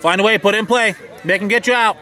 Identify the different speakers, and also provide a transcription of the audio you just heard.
Speaker 1: Find a way, put it in play. Make him get you out.